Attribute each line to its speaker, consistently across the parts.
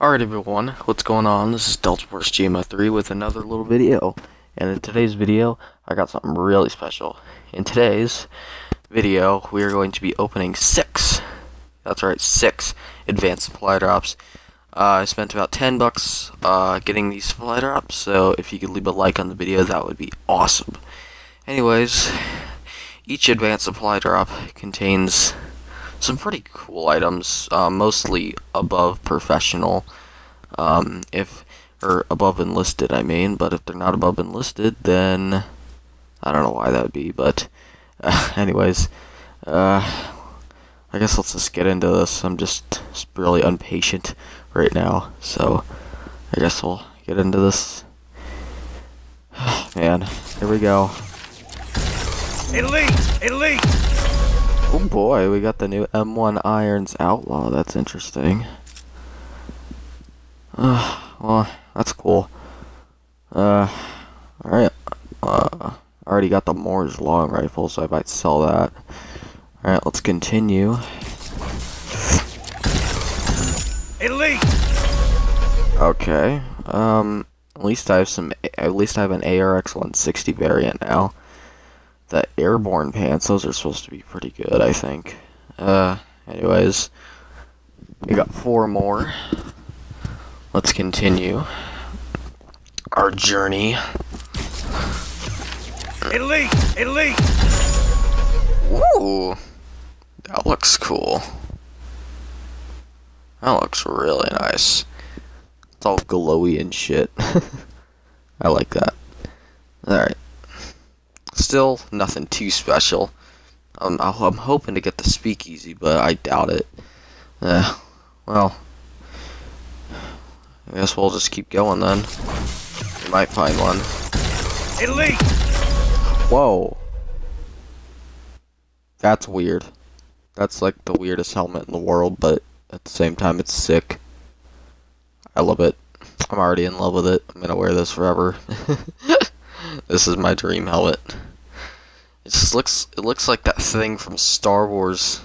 Speaker 1: Alright everyone, what's going on? This is Delta Force GMO 3 with another little video. And in today's video, I got something really special. In today's video, we are going to be opening six, that's right, six advanced supply drops. Uh, I spent about 10 bucks uh, getting these supply drops, so if you could leave a like on the video, that would be awesome. Anyways, each advanced supply drop contains some pretty cool items, uh, mostly above professional, um, if, or above enlisted, I mean, but if they're not above enlisted, then, I don't know why that would be, but, uh, anyways, uh, I guess let's just get into this, I'm just really impatient right now, so, I guess we'll get into this. Man, here we go.
Speaker 2: Elite! Elite!
Speaker 1: Oh boy, we got the new M1 Irons Outlaw. That's interesting. Uh, well, that's cool. Uh, alright. Uh, I already got the MORS long rifle, so I might sell that. Alright, let's continue.
Speaker 2: Elite!
Speaker 1: Okay. Um, at least I have some, at least I have an ARX 160 variant now the airborne pants, those are supposed to be pretty good, I think. Uh, anyways, we got four more. Let's continue our journey.
Speaker 2: Elite! Elite!
Speaker 1: Ooh, that looks cool. That looks really nice. It's all glowy and shit. I like that. Alright. Still nothing too special. Um, I'm hoping to get the speakeasy, but I doubt it. Uh, well, I guess we'll just keep going then. We might find one.
Speaker 2: Elite!
Speaker 1: Whoa. That's weird. That's like the weirdest helmet in the world, but at the same time, it's sick. I love it. I'm already in love with it. I'm gonna wear this forever. this is my dream helmet. It just looks it looks like that thing from Star Wars.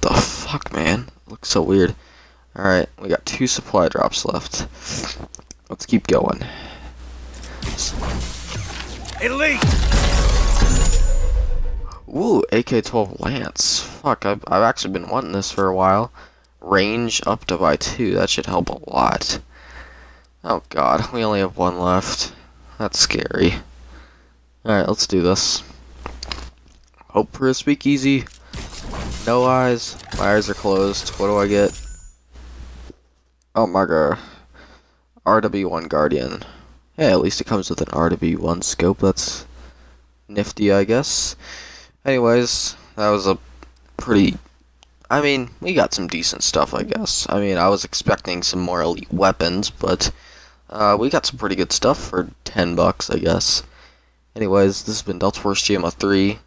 Speaker 1: The fuck, man? It looks so weird. Alright, we got two supply drops left. Let's keep going.
Speaker 2: Elite!
Speaker 1: Ooh, AK-12 Lance. Fuck, I've, I've actually been wanting this for a while. Range up to by two. That should help a lot. Oh god, we only have one left. That's scary. Alright, let's do this. Hope for a speakeasy. No eyes. My eyes are closed. What do I get? Oh my god. RW1 Guardian. Yeah, at least it comes with an RW1 scope. That's nifty, I guess. Anyways, that was a pretty... I mean, we got some decent stuff, I guess. I mean, I was expecting some more elite weapons, but uh, we got some pretty good stuff for 10 bucks, I guess. Anyways, this has been Delta Force GMO 3.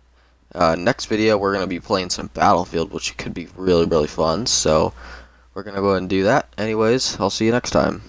Speaker 1: Uh, next video, we're going to be playing some Battlefield, which could be really, really fun. So, we're going to go ahead and do that. Anyways, I'll see you next time.